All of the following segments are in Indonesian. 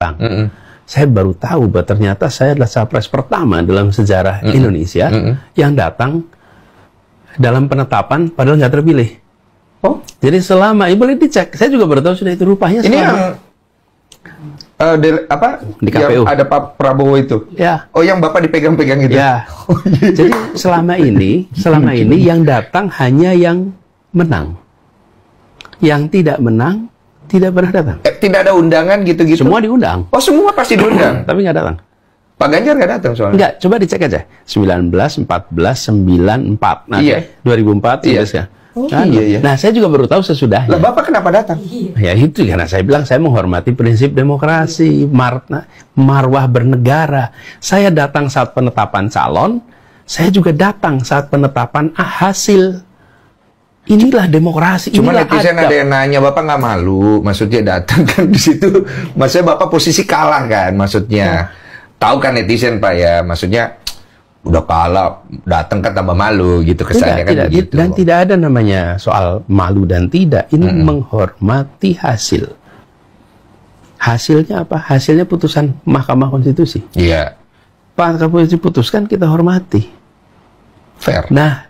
datang. Mm -mm. Saya baru tahu bahwa ternyata saya adalah capres pertama dalam sejarah mm -mm. Indonesia mm -mm. yang datang dalam penetapan padahal nggak terpilih. Oh, jadi selama, ini boleh dicek. Saya juga baru tahu sudah itu rupanya. Ini yang uh, di, apa di KPU yang ada Pak Prabowo itu. Ya. Oh, yang Bapak dipegang-pegang itu. Ya. Oh, iya. Jadi selama ini, selama ini yang datang hanya yang menang. Yang tidak menang tidak pernah datang. Eh, tidak ada undangan gitu-gitu. Semua diundang. Oh, semua pasti diundang. Tapi nggak datang. Pak Ganjar nggak datang soalnya. Nggak, coba dicek aja. 19, 14, 94. Nah, iya. 2004 iya. ya. Oh, nah, iya, iya. nah, saya juga baru tahu sesudahnya. Lah, Bapak kenapa datang? Ya itu karena saya bilang saya menghormati prinsip demokrasi, marna, marwah bernegara. Saya datang saat penetapan calon, saya juga datang saat penetapan hasil inilah demokrasi. Cuma netizen ada yang nanya, Bapak nggak malu? Maksudnya datang kan di situ, maksudnya Bapak posisi kalah kan, maksudnya. Hmm. Tahu kan netizen Pak ya, maksudnya udah kalah, datang kan tambah malu gitu kesannya kan tidak, begitu. Dan tidak ada namanya soal malu dan tidak. Ini hmm. menghormati hasil. Hasilnya apa? Hasilnya putusan Mahkamah Konstitusi. Iya. Pak Kapolri putuskan kita hormati. Fair. Nah,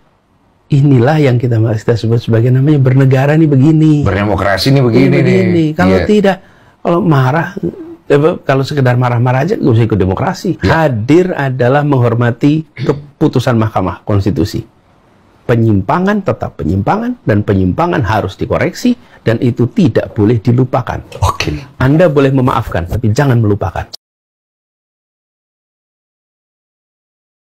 inilah yang kita kita sebut sebagai namanya bernegara nih begini. Berdemokrasi nih begini, ini begini. nih. Kalau yeah. tidak, kalau marah, kalau sekedar marah-marah aja nggak usah ikut demokrasi. Yeah. Hadir adalah menghormati keputusan Mahkamah Konstitusi. Penyimpangan tetap penyimpangan dan penyimpangan harus dikoreksi dan itu tidak boleh dilupakan. Oke. Okay. Anda boleh memaafkan tapi jangan melupakan.